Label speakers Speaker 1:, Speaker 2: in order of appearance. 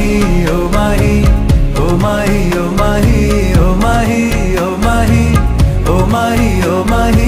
Speaker 1: mahi o mahi o mahi o mahi o mahi o mahi o